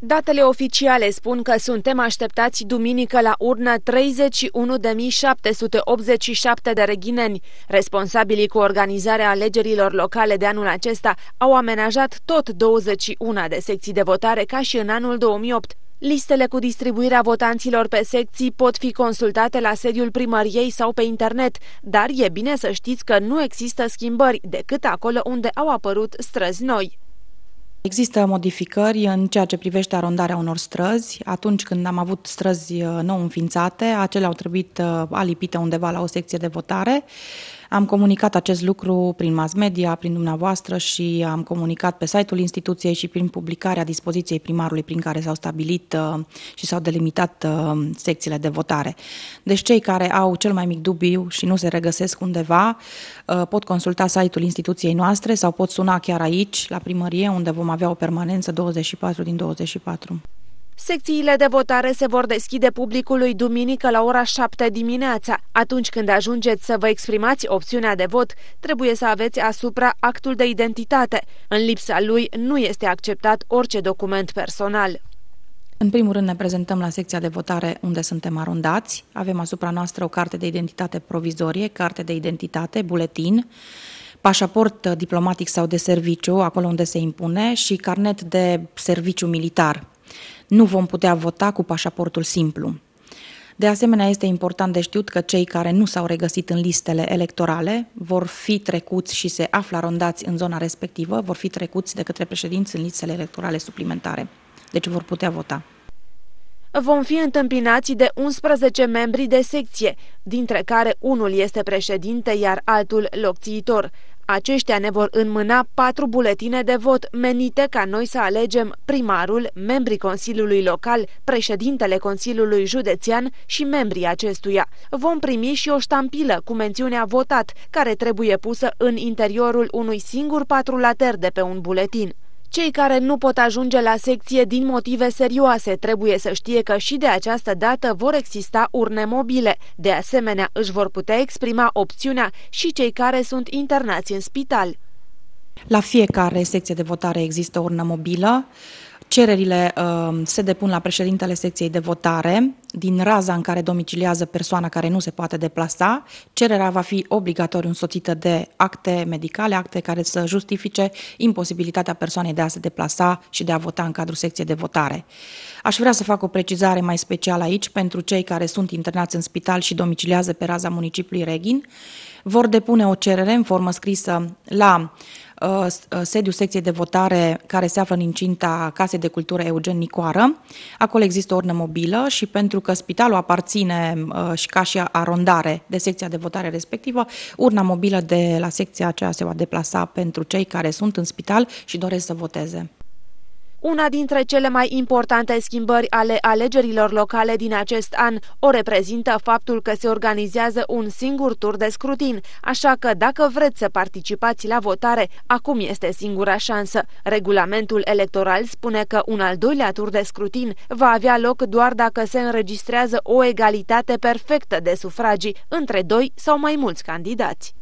Datele oficiale spun că suntem așteptați duminică la urnă 31.787 de reghineni. Responsabilii cu organizarea alegerilor locale de anul acesta au amenajat tot 21 de secții de votare ca și în anul 2008. Listele cu distribuirea votanților pe secții pot fi consultate la sediul primăriei sau pe internet, dar e bine să știți că nu există schimbări decât acolo unde au apărut străzi noi. Există modificări în ceea ce privește arondarea unor străzi. Atunci când am avut străzi uh, nou înființate, acelea au trebuit uh, alipite undeva la o secție de votare. Am comunicat acest lucru prin mass media, prin dumneavoastră și am comunicat pe site-ul instituției și prin publicarea dispoziției primarului prin care s-au stabilit uh, și s-au delimitat secțiile de votare. Deci cei care au cel mai mic dubiu și nu se regăsesc undeva pot consulta site-ul instituției noastre sau pot suna chiar aici, la primărie, unde vom avea o permanență 24 din 24. Secțiile de votare se vor deschide publicului duminică la ora 7 dimineața. Atunci când ajungeți să vă exprimați opțiunea de vot, trebuie să aveți asupra actul de identitate. În lipsa lui nu este acceptat orice document personal. În primul rând ne prezentăm la secția de votare unde suntem arondați. Avem asupra noastră o carte de identitate provizorie, carte de identitate, buletin, pașaport uh, diplomatic sau de serviciu, acolo unde se impune, și carnet de serviciu militar. Nu vom putea vota cu pașaportul simplu. De asemenea, este important de știut că cei care nu s-au regăsit în listele electorale vor fi trecuți și se află arondați în zona respectivă, vor fi trecuți de către președinți în listele electorale suplimentare. Deci vor putea vota vom fi întâmpinați de 11 membri de secție, dintre care unul este președinte, iar altul locțiitor. Aceștia ne vor înmâna patru buletine de vot menite ca noi să alegem primarul, membrii Consiliului Local, președintele Consiliului Județean și membrii acestuia. Vom primi și o ștampilă cu mențiunea votat, care trebuie pusă în interiorul unui singur patrulater de pe un buletin. Cei care nu pot ajunge la secție din motive serioase trebuie să știe că și de această dată vor exista urne mobile. De asemenea, își vor putea exprima opțiunea și cei care sunt internați în spital. La fiecare secție de votare există urnă mobilă. Cererile uh, se depun la președintele secției de votare din raza în care domiciliază persoana care nu se poate deplasa. Cererea va fi obligatoriu însoțită de acte medicale, acte care să justifice imposibilitatea persoanei de a se deplasa și de a vota în cadrul secției de votare. Aș vrea să fac o precizare mai specială aici pentru cei care sunt internați în spital și domiciliază pe raza municipiului Reghin. Vor depune o cerere în formă scrisă la Uh, uh, sediul secției de votare care se află în incinta Casei de Cultură Eugen Nicoară. Acolo există o urnă mobilă și pentru că spitalul aparține uh, și ca și arondare de secția de votare respectivă, urna mobilă de la secția aceea se va deplasa pentru cei care sunt în spital și doresc să voteze. Una dintre cele mai importante schimbări ale alegerilor locale din acest an o reprezintă faptul că se organizează un singur tur de scrutin, așa că dacă vreți să participați la votare, acum este singura șansă. Regulamentul electoral spune că un al doilea tur de scrutin va avea loc doar dacă se înregistrează o egalitate perfectă de sufragii între doi sau mai mulți candidați.